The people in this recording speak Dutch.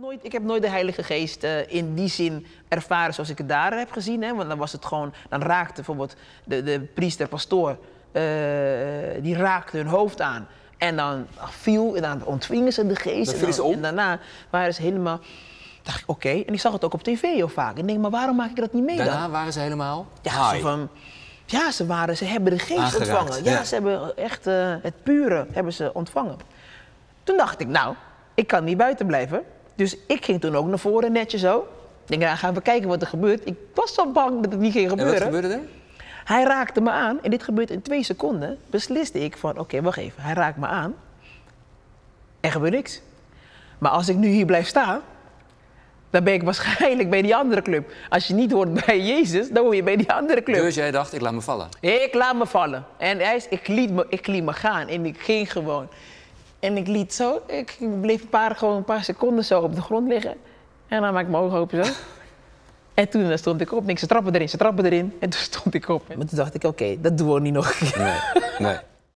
nooit, ik heb nooit de Heilige Geest eh, in die zin ervaren zoals ik het daar heb gezien. Hè? Want dan was het gewoon, dan raakte bijvoorbeeld de, de priester, pastoor, eh, die raakte hun hoofd aan. En dan viel, en dan ontvingen ze de geest. Dan en, en daarna waren ze helemaal, dacht ik, oké. En ik zag het ook op tv heel vaak. Ik denk, maar waarom maak ik dat niet mee dan? Daarna waren ze helemaal Ja, high. van, ja, ze, waren, ze hebben de geest Aangeraakt, ontvangen. Ja, ja. ze hebben echt eh, het pure hebben ze ontvangen. Toen dacht ik, nou, ik kan niet buiten blijven. Dus ik ging toen ook naar voren, netjes zo. Ik denk, nou, gaan we kijken wat er gebeurt. Ik was zo bang dat het niet ging En gebeuren. wat gebeurde er? Hij raakte me aan en dit gebeurt in twee seconden. Besliste ik van, oké, wacht even. Hij raakt me aan. Er gebeurt niks. Maar als ik nu hier blijf staan, dan ben ik waarschijnlijk bij die andere club. Als je niet hoort bij Jezus, dan hoor je bij die andere club. Dus jij dacht, ik laat me vallen. Ik laat me vallen. En hij ik, liet me, ik liet me gaan en ik ging gewoon. En ik liet zo, ik bleef een paar, gewoon een paar seconden zo op de grond liggen. En dan maak ik mijn ogen open zo. En toen stond ik op. En ik, ze trappen erin, ze trappen erin. En toen stond ik op. Maar toen dacht ik, oké, dat doen we niet nog een keer. Nee, nee.